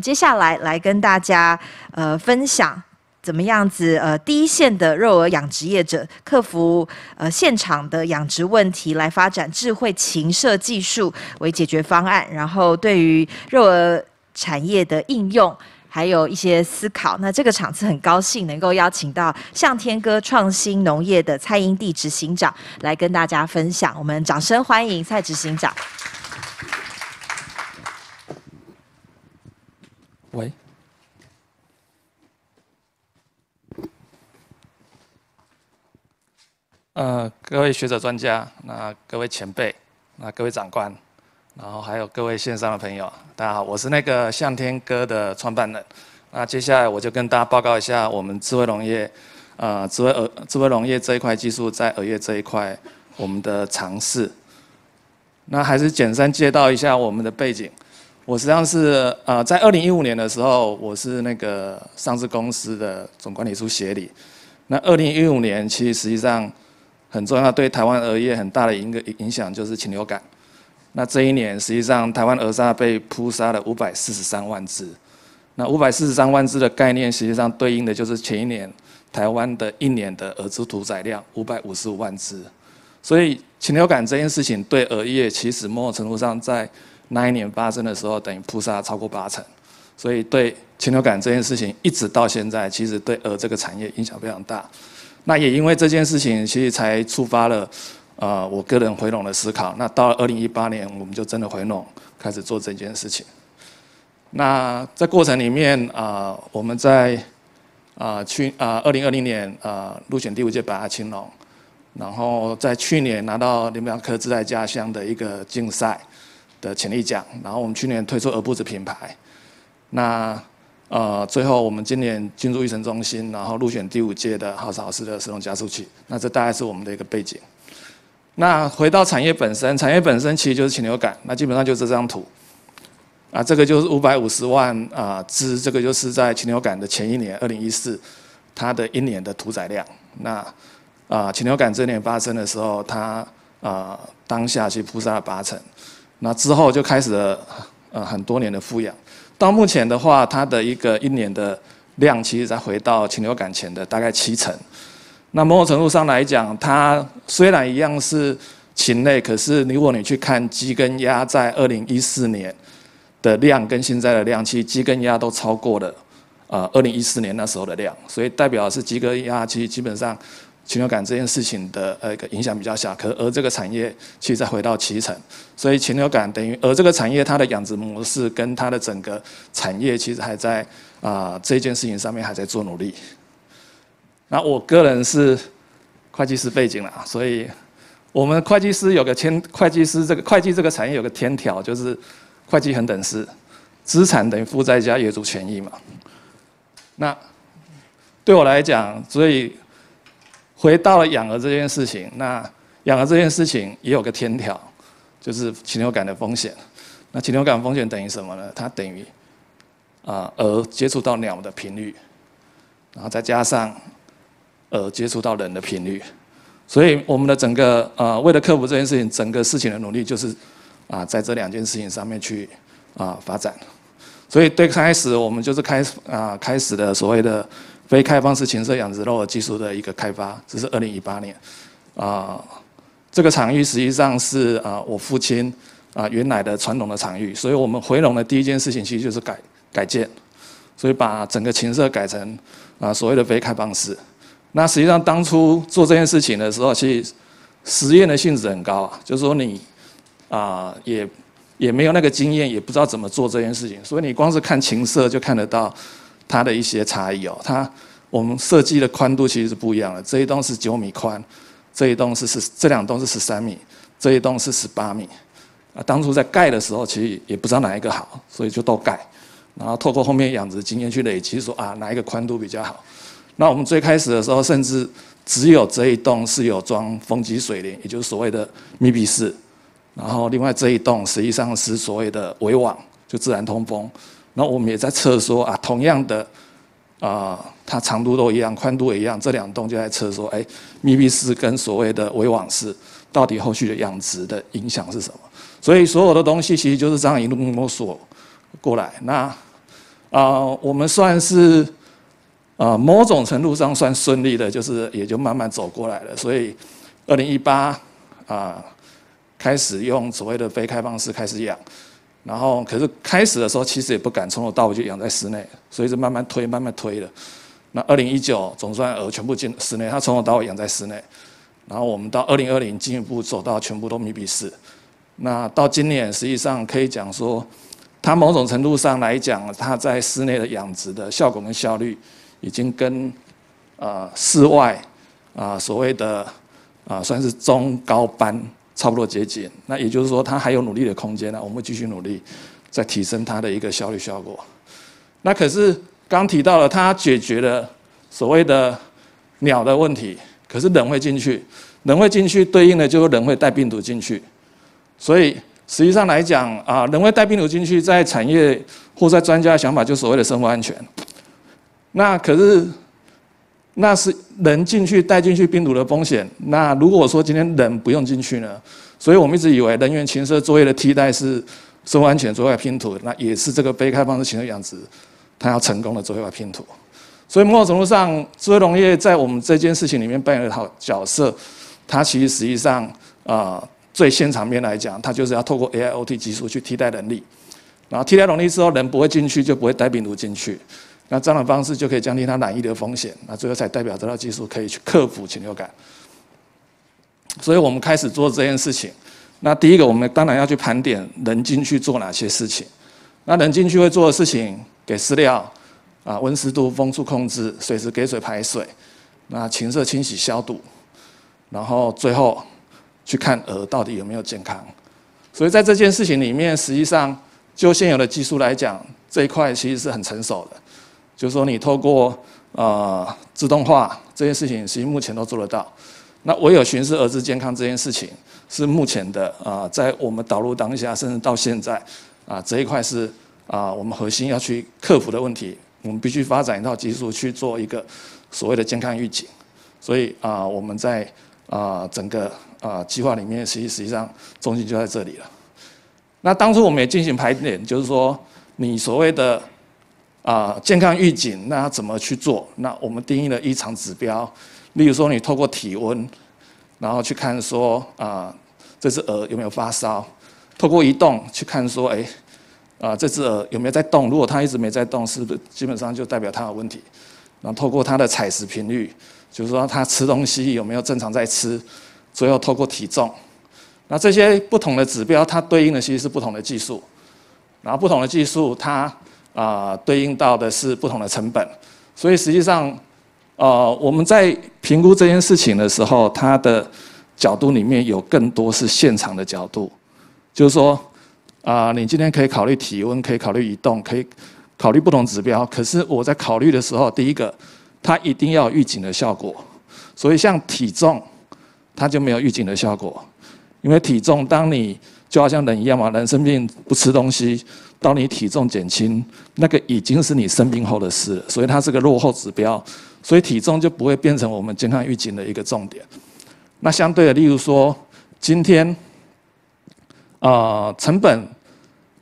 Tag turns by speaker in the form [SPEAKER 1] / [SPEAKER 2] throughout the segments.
[SPEAKER 1] 接下来来跟大家呃分享怎么样子呃第一线的肉鹅养殖业者克服呃现场的养殖问题，来发展智慧禽舍技术为解决方案，然后对于肉鹅产业的应用。还有一些思考。那这个场次很高兴能够邀请到向天歌创新农业的蔡英地执行长来跟大家分享。我们掌声欢迎蔡执行长。
[SPEAKER 2] 喂。呃，各位学者专家，那各位前辈，那各位长官。然后还有各位线上的朋友，大家好，我是那个向天歌的创办人。那接下来我就跟大家报告一下我们智慧农业，呃，智慧呃智慧农业这一块技术在鹅业这一块我们的尝试。那还是简单介绍一下我们的背景。我实际上是呃，在二零一五年的时候，我是那个上市公司的总管理处协理。那二零一五年其实实际上很重要，对台湾鹅业很大的一个影响就是禽流感。那这一年，实际上台湾鹅杀被扑杀了五百四十三万只。那五百四十三万只的概念，实际上对应的就是前一年台湾的一年的鹅只屠宰量五百五十五万只。所以禽流感这件事情对鹅业，其实某种程度上在那一年发生的时候，等于扑杀超过八成。所以对禽流感这件事情，一直到现在，其实对鹅这个产业影响非常大。那也因为这件事情，其实才触发了。呃，我个人回笼的思考。那到了二零一八年，我们就真的回笼，开始做这件事情。那在过程里面啊，我们在啊去啊二零二零年啊入选第五届百大青龙，然后在去年拿到联邦科自在家乡的一个竞赛的潜力奖，然后我们去年推出鹅布子品牌。那呃最后我们今年进入育成中心，然后入选第五届的好少师的使用加速器。那这大概是我们的一个背景。那回到产业本身，产业本身其实就是禽流感，那基本上就是这张图，啊，这个就是五百五十万啊只，这个就是在禽流感的前一年，二零一四，它的一年的屠宰量。那啊，禽流感这年发生的时候，它啊当下去扑杀了八成，那之后就开始了呃很多年的复养，到目前的话，它的一个一年的量，其实才回到禽流感前的大概七成。那某种程度上来讲，它虽然一样是禽类，可是如果你去看鸡跟鸭在二零一四年的量跟现在的量，其实鸡跟鸭都超过了呃二零一四年那时候的量，所以代表是鸡跟鸭其实基本上禽流感这件事情的呃一个影响比较小，可而这个产业其实再回到七成，所以禽流感等于而这个产业它的养殖模式跟它的整个产业其实还在啊这件事情上面还在做努力。那我个人是会计师背景啦，所以我们会计师有个天，会计师这个会计这个产业有个天条，就是会计恒等式，资产等于负债加业主权益嘛。那对我来讲，所以回到了养鹅这件事情，那养鹅这件事情也有个天条，就是禽流感的风险。那禽流感风险等于什么呢？它等于啊鹅接触到鸟的频率，然后再加上。呃，接触到人的频率，所以我们的整个呃，为了克服这件事情，整个事情的努力就是啊，在这两件事情上面去啊发展。所以最开始我们就是开始啊开始的所谓的非开放式禽舍养殖肉技术的一个开发，这是二零一八年啊。这个场域实际上是啊我父亲啊原来的传统的场域，所以我们回笼的第一件事情其实就是改改建，所以把整个禽舍改成啊所谓的非开放式。那实际上当初做这件事情的时候，其实实验的性质很高啊，就是说你啊也也没有那个经验，也不知道怎么做这件事情，所以你光是看琴色就看得到它的一些差异哦。它我们设计的宽度其实是不一样的，这一栋是九米宽，这一栋是十，这两栋是十三米，这一栋是十八米。啊，当初在盖的时候，其实也不知道哪一个好，所以就都盖，然后透过后面养殖经验去累积，说啊哪一个宽度比较好。那我们最开始的时候，甚至只有这一栋是有装风机水帘，也就是所谓的密闭式。然后另外这一栋实际上是所谓的围网，就自然通风。然后我们也在测说啊，同样的啊，它长度都一样，宽度也一样，这两栋就在测说，哎，密闭式跟所谓的围网式，到底后续的养殖的影响是什么？所以所有的东西其实就是这样一路摸索过来。那啊，我们算是啊某种程度上算顺利的，就是也就慢慢走过来了。所以，二零一八啊开始用所谓的非开放式开始养，然后可是开始的时候其实也不敢从头到尾就养在室内，所以是慢慢推慢慢推的。那二零一九总算鹅全部进室内，它从头到尾养在室内。然后我们到二零二零进一步走到全部都密闭式。那到今年实际上可以讲说，它某种程度上来讲，它在室内的养殖的效果跟效率，已经跟呃室外啊所谓的啊算是中高班差不多接近。那也就是说，它还有努力的空间呢。我们会继续努力，在提升它的一个效率效果。那可是刚提到了，它解决了所谓的鸟的问题。可是人会进去，人会进去，对应的就是人会带病毒进去，所以实际上来讲啊，人会带病毒进去，在产业或在专家的想法，就所谓的生物安全。那可是那是人进去带进去病毒的风险。那如果说今天人不用进去呢？所以我们一直以为人员禽舍作业的替代是生物安全作业拼图，那也是这个非开放式禽舍养殖它要成功的作业拼图。所以某种程度上，智慧农业在我们这件事情里面扮演的好角色，它其实实际上啊，最现场面来讲，它就是要透过 AIoT 技术去替代人力，然后替代能力之后，人不会进去，就不会带病毒进去，那这样的方式就可以降低它染疫的风险，那最后才代表这套技术可以去克服禽流感。所以我们开始做这件事情。那第一个，我们当然要去盘点人进去做哪些事情。那人进去会做的事情，给饲料。啊，温湿度、风速控制，随时给水排水，那禽舍清洗消毒，然后最后去看鹅到底有没有健康。所以在这件事情里面，实际上就现有的技术来讲，这一块其实是很成熟的。就是说，你透过呃自动化这件事情，其实目前都做得到。那唯有巡视儿子健康这件事情，是目前的啊，在我们导入当下，甚至到现在啊这一块是啊我们核心要去克服的问题。我们必须发展一套技术去做一个所谓的健康预警，所以啊，我们在啊整个啊计划里面，实际实际上中心就在这里了。那当初我们也进行排点，就是说你所谓的啊健康预警，那要怎么去做？那我们定义了异常指标，例如说你透过体温，然后去看说啊这只鹅有没有发烧，透过移动去看说哎。啊，这只鹅有没有在动？如果它一直没在动，是不是基本上就代表它有问题？然后透过它的采食频率，就是说它吃东西有没有正常在吃？最后透过体重，那这些不同的指标，它对应的其实是不同的技术。然后不同的技术，它啊对应到的是不同的成本。所以实际上，呃，我们在评估这件事情的时候，它的角度里面有更多是现场的角度，就是说。啊，你今天可以考虑体温，可以考虑移动，可以考虑不同指标。可是我在考虑的时候，第一个，它一定要预警的效果。所以像体重，它就没有预警的效果，因为体重当你就好像人一样嘛，人生病不吃东西，到你体重减轻，那个已经是你生病后的事了。所以它是个落后指标，所以体重就不会变成我们健康预警的一个重点。那相对的，例如说今天。啊，成本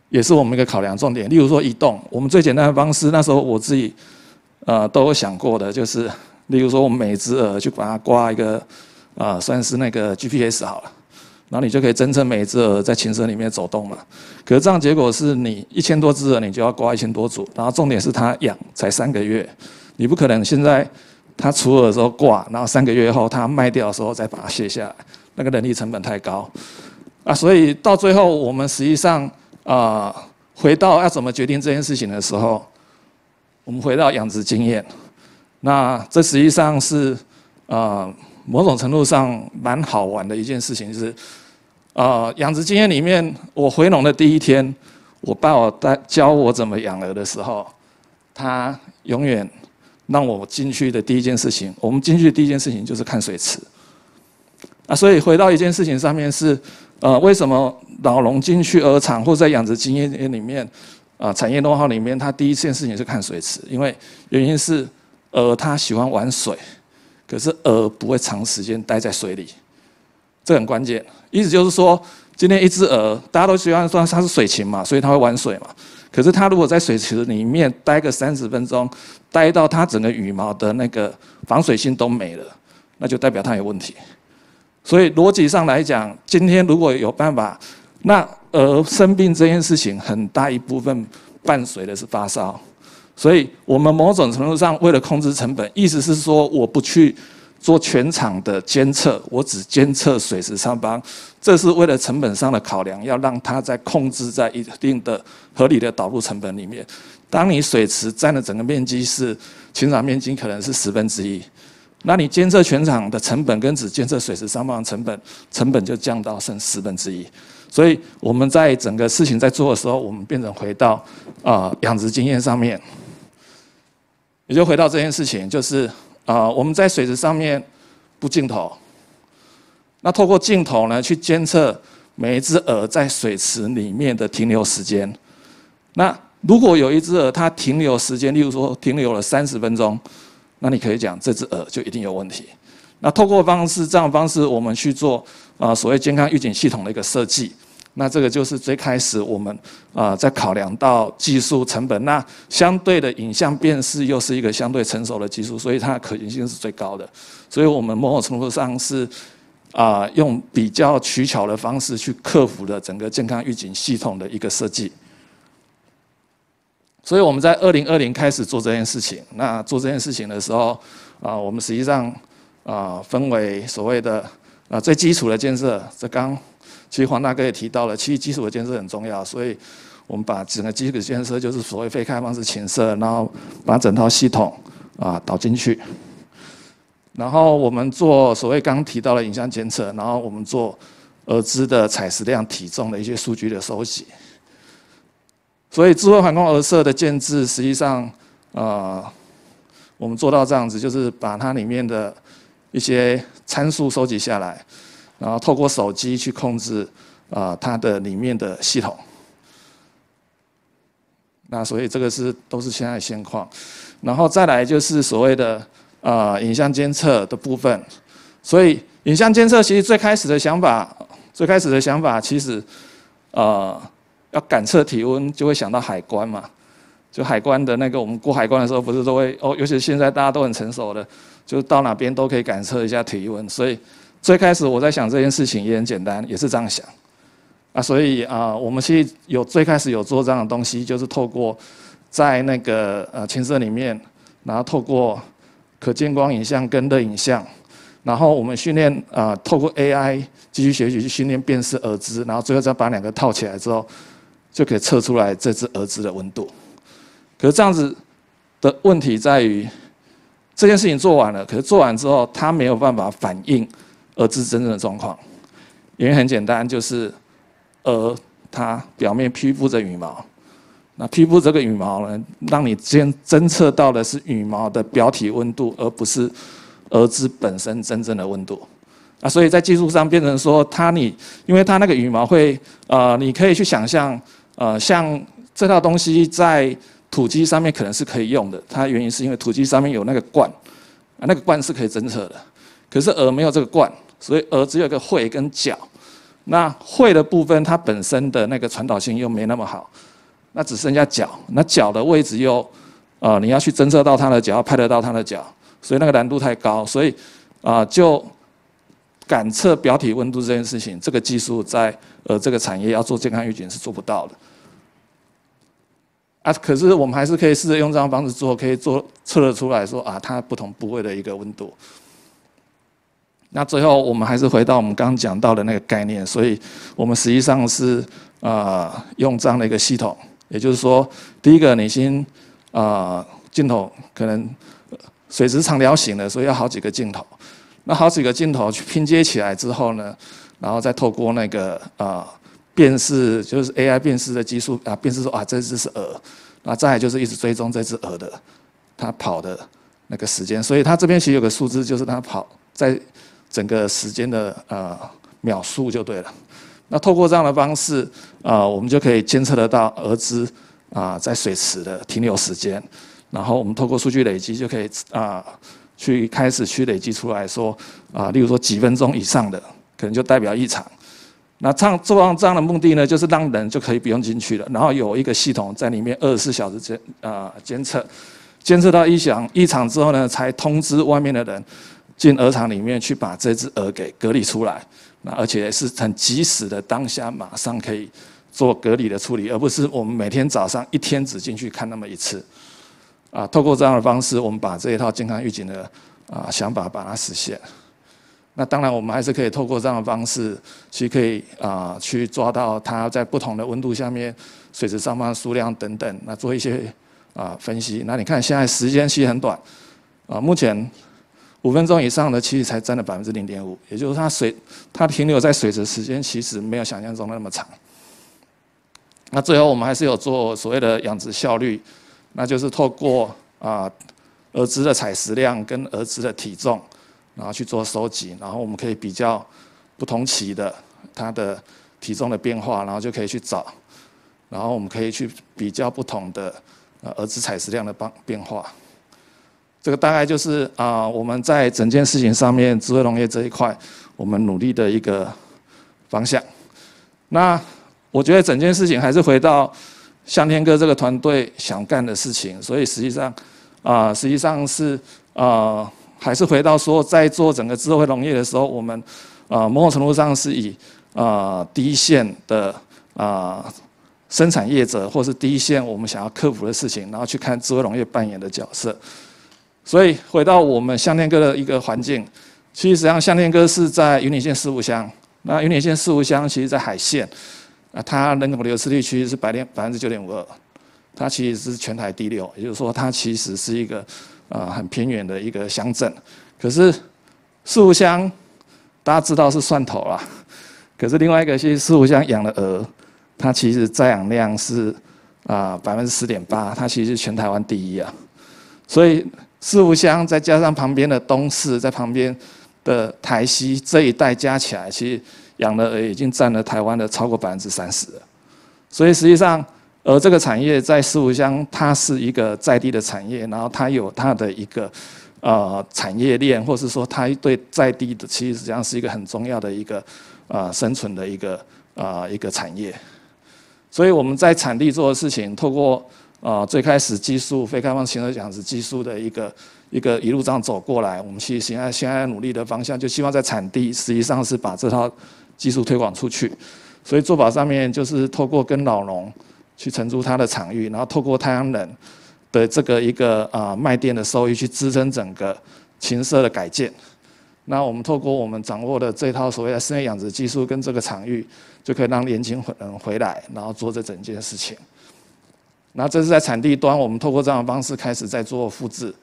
[SPEAKER 2] 也是我们一个考量重点。例如说移动，我们最简单的方式，那时候我自己呃都有想过的，就是例如说我们每只鹅去把它挂一个啊，算是那个 GPS 好了，然后你就可以侦测每只鹅在禽舍里面走动嘛。可是这样结果是你一千多只鹅，你就要挂一千多组，然后重点是它养才三个月，你不可能现在它出耳的时候挂，然后三个月后它卖掉的时候再把它卸下来，那个人力成本太高。啊，所以到最后，我们实际上啊，回到要怎么决定这件事情的时候，我们回到养殖经验。那这实际上是啊，某种程度上蛮好玩的一件事情，就是啊，养殖经验里面，我回农的第一天，我爸我带教我怎么养鹅的时候，他永远让我进去的第一件事情，我们进去第一件事情就是看水池。啊，所以回到一件事情上面是。呃，为什么老农进去鹅场或在养殖经验里面，啊，产业弄好里面，他第一件事情是看水池，因为原因是鹅它喜欢玩水，可是鹅不会长时间待在水里，这很关键。意思就是说，今天一只鹅，大家都喜欢说它是水禽嘛，所以它会玩水嘛。可是它如果在水池里面待个三十分钟，待到它整个羽毛的那个防水性都没了，那就代表它有问题。所以逻辑上来讲，今天如果有办法，那鹅生病这件事情很大一部分伴随的是发烧。所以我们某种程度上为了控制成本，意思是说我不去。做全场的监测，我只监测水池上方，这是为了成本上的考量，要让它在控制在一定的合理的导入成本里面。当你水池占的整个面积是全场面积可能是十分之一，那你监测全场的成本跟只监测水池上方的成本，成本就降到剩十分之一。所以我们在整个事情在做的时候，我们变成回到啊养殖经验上面，也就回到这件事情，就是。啊，我们在水池上面布镜头，那透过镜头呢去监测每一只鹅在水池里面的停留时间。那如果有一只鹅它停留时间，例如说停留了三十分钟，那你可以讲这只鹅就一定有问题。那透过方式这样方式，我们去做啊所谓健康预警系统的一个设计。那这个就是最开始我们啊在考量到技术成本，那相对的影像辨识又是一个相对成熟的技术，所以它的可行性是最高的。所以我们某种程度上是啊用比较取巧的方式去克服了整个健康预警系统的一个设计。所以我们在二零二零开始做这件事情。那做这件事情的时候啊，我们实际上啊分为所谓的啊最基础的建设，这刚。其实黄大哥也提到了，其实基础的建设很重要，所以我们把整个基础建设就是所谓非开放式寝舍，然后把整套系统啊导进去，然后我们做所谓刚提到的影像监测，然后我们做儿子的采食量、体重的一些数据的收集。所以智慧环控儿舍的建制，实际上啊，我们做到这样子，就是把它里面的一些参数收集下来。然后透过手机去控制啊它的里面的系统，那所以这个是都是现在现况，然后再来就是所谓的啊影像监测的部分，所以影像监测其实最开始的想法，最开始的想法其实啊要感测体温就会想到海关嘛，就海关的那个我们过海关的时候不是都会哦，尤其是现在大家都很成熟的，就到哪边都可以感测一下体温，所以。最开始我在想这件事情也很简单，也是这样想，啊，所以啊，我们其实有最开始有做这样的东西，就是透过在那个呃寝室里面，然后透过可见光影像跟热影像，然后我们训练啊，透过 AI 继续学习去训练辨识耳姿，然后最后再把两个套起来之后，就可以测出来这只耳姿的温度。可是这样子的问题在于，这件事情做完了，可是做完之后，它没有办法反应。而是真正的状况，原因很简单，就是鹅它表面披覆着羽毛，那披覆这个羽毛呢，让你先侦测到的是羽毛的表体温度，而不是蛾子本身真正的温度。啊，所以在技术上变成说，它你因为它那个羽毛会，呃，你可以去想象，呃，像这套东西在土鸡上面可能是可以用的，它原因是因为土鸡上面有那个冠，啊，那个冠是可以侦测的，可是鹅没有这个冠。所以鹅只有一个喙跟脚，那喙的部分它本身的那个传导性又没那么好，那只剩下脚，那脚的位置又，呃，你要去侦测到它的脚，要，拍得到它的脚，所以那个难度太高，所以啊，就感测表体温度这件事情，这个技术在呃这个产业要做健康预警是做不到的。啊，可是我们还是可以试着用这样方式做，可以做测得出来说啊，它不同部位的一个温度。那最后我们还是回到我们刚刚讲到的那个概念，所以我们实际上是啊用这样的一个系统，也就是说，第一个你先啊镜头可能水池长条形的，所以要好几个镜头，那好几个镜头去拼接起来之后呢，然后再透过那个啊辨识，就是 AI 辨识的技术啊辨识说啊这只是鹅，那再就是一直追踪这只鹅的它跑的那个时间，所以它这边其实有个数字，就是它跑在。整个时间的呃秒数就对了。那透过这样的方式啊，我们就可以监测得到儿子啊在水池的停留时间。然后我们透过数据累积，就可以啊去开始去累积出来说啊，例如说几分钟以上的，可能就代表异常。那这样做这样的目的呢，就是让人就可以不用进去了，然后有一个系统在里面二十四小时监啊监测，监测到异响异常之后呢，才通知外面的人进鹅场里面去把这只鹅给隔离出来。那而且是很及时的，当下马上可以做隔离的处理，而不是我们每天早上一天只进去看那么一次。啊，透过这样的方式，我们把这一套健康预警的啊想法把它实现。那当然，我们还是可以透过这样的方式，去可以啊去抓到它在不同的温度下面水质上方的数量等等，那做一些啊分析。那你看现在时间其实很短，啊，目前五分钟以上的其实才占了百分之零点五，也就是它水它停留在水质时间其实没有想象中的那么长。那最后我们还是有做所谓的养殖效率，那就是透过啊儿子的采食量跟儿子的体重。然后去做收集，然后我们可以比较不同期的它的体重的变化，然后就可以去找，然后我们可以去比较不同的呃儿子采食量的变变化。这个大概就是啊我们在整件事情上面智慧农业这一块，我们努力的一个方向。那我觉得整件事情还是回到向天哥这个团队想干的事情，所以实际上啊实际上是啊。还是回到说，在做整个智慧农业的时候，我们啊某种程度上是以啊第一线的啊生产业者，或是第一线我们想要克服的事情，然后去看智慧农业扮演的角色。所以回到我们向天哥的一个环境，其实实际上向天哥是在云林县四五乡，那云林县四五乡其实在海线，啊它人口流失率其实是百点百分之九点五二，它其实是全台第六，也就是说它其实是一个。啊，很偏远的一个乡镇，可是四五乡大家知道是蒜头啦，可是另外一个是四五乡养的鹅，它其实载养量是啊百分之十点八，它其实是全台湾第一啊。所以四五乡再加上旁边的东市，在旁边的台西这一带加起来，其实养的鹅已经占了台湾的超过百分之三十了。所以实际上。而这个产业在四五乡，它是一个在地的产业，然后它有它的一个呃产业链，或是说它对在地的其实实际上是一个很重要的一个呃生存的一个呃一个产业。所以我们在产地做的事情，透过啊最开始技术非开放型的养殖技术的一个一个一路这样走过来，我们其实现在现在努力的方向，就希望在产地实际上是把这套技术推广出去。所以做法上面就是透过跟老农。去承租他的场域，然后透过太阳能的这个一个啊卖电的收益去支撑整个禽舍的改建。那我们透过我们掌握的这套所谓的室内养殖技术跟这个场域，就可以让年轻人回来，然后做这整件事情。那这是在产地端，我们透过这样的方式开始在做复制。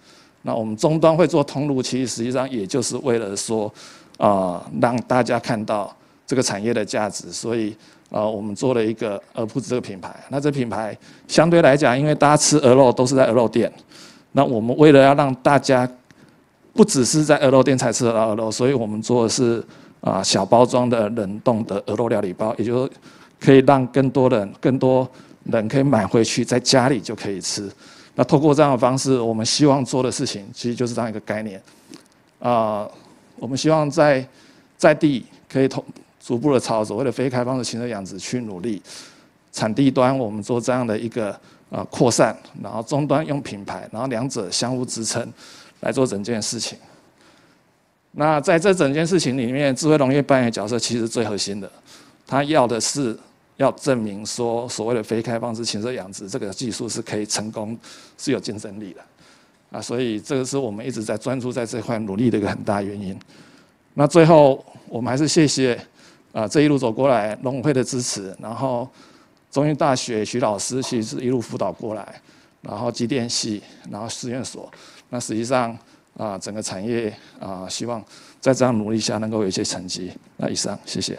[SPEAKER 2] 那我们终端会做通路，其实实际上也就是为了说啊让大家看到这个产业的价值，所以。啊，我们做了一个鹅铺子这个品牌。那这品牌相对来讲，因为大家吃鹅肉都是在鹅肉店，那我们为了要让大家不只是在鹅肉店才吃得到鹅肉，所以我们做的是啊小包装的冷冻的鹅肉料理包，也就可以让更多人、更多人可以买回去，在家里就可以吃。那透过这样的方式，我们希望做的事情其实就是这样一个概念。啊，我们希望在在地可以同。逐步的朝所谓的非开放的禽舍养殖去努力，产地端我们做这样的一个呃扩散，然后终端用品牌，然后两者相互支撑来做整件事情。那在这整件事情里面，智慧农业扮演角色其实最核心的，它要的是要证明说所谓的非开放式禽舍养殖这个技术是可以成功，是有竞争力的啊，所以这个是我们一直在专注在这块努力的一个很大原因。那最后我们还是谢谢。啊，这一路走过来，农委会的支持，然后中原大学徐老师其实是一路辅导过来，然后机电系，然后实验所，那实际上啊，整个产业啊，希望在这样努力下能够有一些成绩。那以上，谢谢。